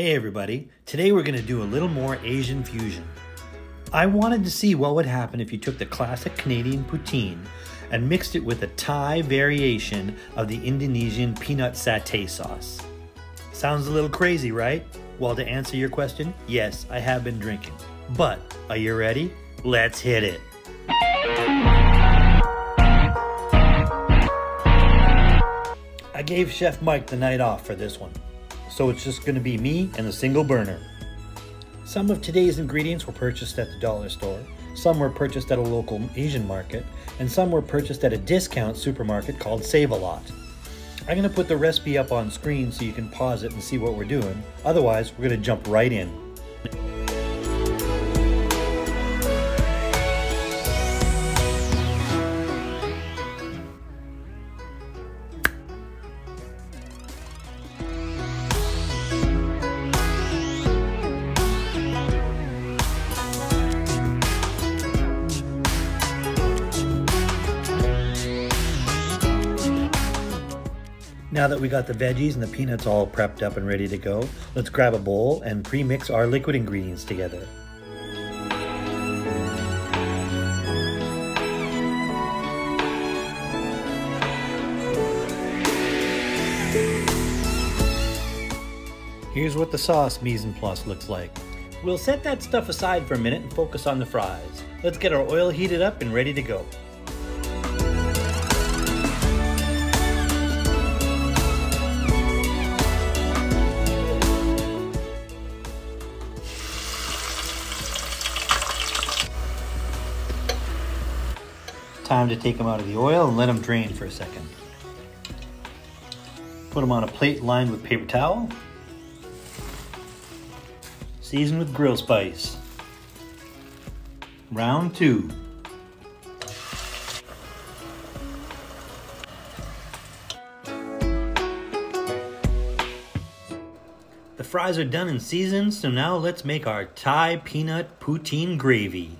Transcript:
Hey everybody, today we're going to do a little more Asian fusion. I wanted to see what would happen if you took the classic Canadian poutine and mixed it with a Thai variation of the Indonesian peanut satay sauce. Sounds a little crazy, right? Well, to answer your question, yes, I have been drinking. But, are you ready? Let's hit it. I gave Chef Mike the night off for this one so it's just going to be me and a single burner. Some of today's ingredients were purchased at the dollar store, some were purchased at a local Asian market, and some were purchased at a discount supermarket called Save a Lot. I'm going to put the recipe up on screen so you can pause it and see what we're doing. Otherwise, we're going to jump right in. Now that we got the veggies and the peanuts all prepped up and ready to go, let's grab a bowl and pre-mix our liquid ingredients together. Here's what the sauce mise en place looks like. We'll set that stuff aside for a minute and focus on the fries. Let's get our oil heated up and ready to go. Time to take them out of the oil and let them drain for a second. Put them on a plate lined with paper towel. Season with grill spice. Round two. The fries are done and seasoned, so now let's make our Thai peanut poutine gravy.